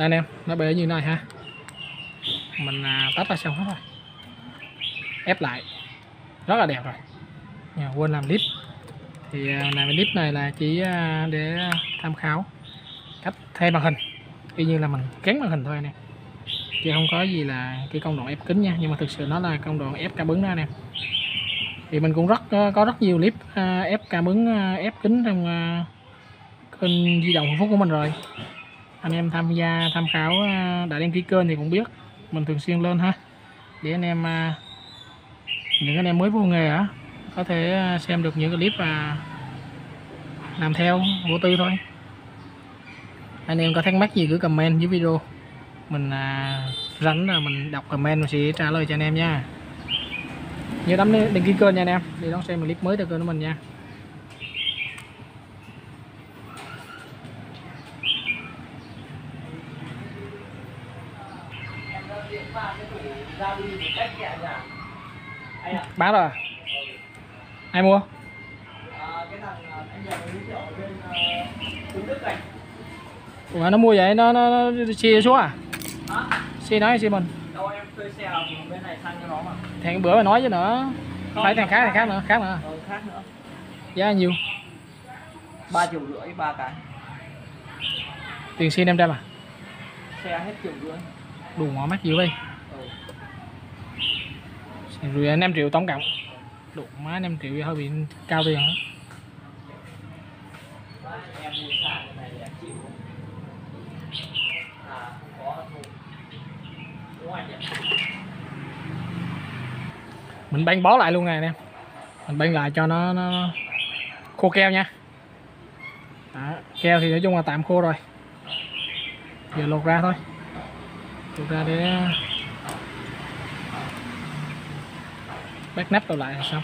đây anh em nó bể như này ha. Mình à, tách ra xong hết rồi. Ép lại. Rất là đẹp rồi. Nhà quên làm clip thì à, làm cái clip này là chỉ à, để tham khảo cách thay màn hình. Y như là mình kén màn hình thôi anh em. Chứ không có gì là cái công đoạn ép kính nha. Nhưng mà thực sự nó là công đoạn ép ca bứng đó anh em. Thì mình cũng rất ờ, có rất nhiều clip à, ép ca bứng à, ép kính trong à, kênh di động hạnh phúc của mình rồi anh em tham gia tham khảo đã đăng ký kênh thì cũng biết mình thường xuyên lên ha. Để anh em ờ, những anh em mới vô nghề á có thể ờ, xem được những clip và làm theo vô tư thôi. Anh em có thắc mắc gì cứ comment dưới video. Mình à, rảnh là mình đọc comment mình sẽ trả lời cho anh em nha. Nhớ đăng ký kênh nha anh em để đón xem clip mới từ kênh của mình nha. Bán rồi à? ai mua? Ủa nó mua vậy? Nó nó, nó chia xuống à? Xe nói xe mình đâu em thuê xe ở bên này sang cho nó mà thằng bữa mà nói chứ nữa. Phải thằng khác thằng khác. nữa khác nữa. Khác nữa. Giá nhiêu? Ba triệu rưỡi ba cái. Tiền xe 500 à? Xe hết triệu rưỡi. Đủ ngõ mắt dữ ừ rồi 5 triệu tổng cộng đủ má 5 triệu hơi bị cao tiền đó. Mình băng bó lại luôn này em mình băng lại cho nó, nó khô keo nha đó. keo thì nói chung là tạm khô rồi giờ lột ra thôi lột ra để bắt nắp vào lại là xong